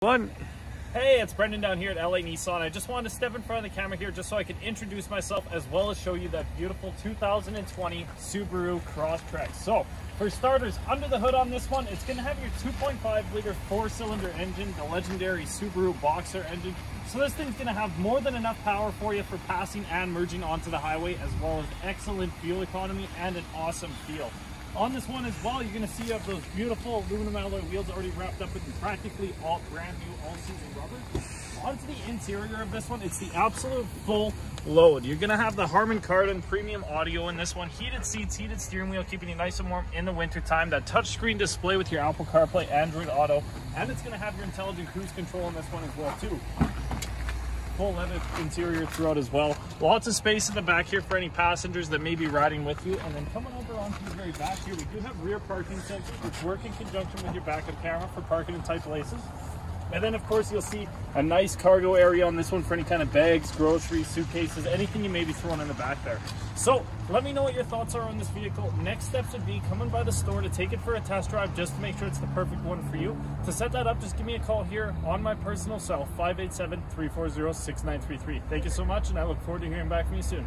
One. Hey, it's Brendan down here at LA Nissan. I just wanted to step in front of the camera here just so I could introduce myself as well as show you that beautiful 2020 Subaru Crosstrek. So, for starters, under the hood on this one, it's going to have your 2.5 liter four cylinder engine, the legendary Subaru Boxer engine. So this thing's going to have more than enough power for you for passing and merging onto the highway, as well as excellent fuel economy and an awesome feel. On this one as well, you're to see you have those beautiful aluminum alloy wheels already wrapped up in practically all brand new all-season rubber. Onto the interior of this one, it's the absolute full load. You're to have the Harman Kardon premium audio in this one, heated seats, heated steering wheel, keeping you nice and warm in the winter time. That touchscreen display with your Apple CarPlay, Android Auto, and it's to have your intelligent cruise control in this one as well too full leather interior throughout as well. Lots of space in the back here for any passengers that may be riding with you. And then coming over onto the very back here, we do have rear parking sensors, which work in conjunction with your backup camera for parking in tight places. And then, of course, you'll see a nice cargo area on this one for any kind of bags, groceries, suitcases, anything you may be throwing in the back there. So, let me know what your thoughts are on this vehicle. Next steps would be coming by the store to take it for a test drive just to make sure it's the perfect one for you. To set that up, just give me a call here on my personal cell, 587-340-6933. Thank you so much, and I look forward to hearing back from you soon.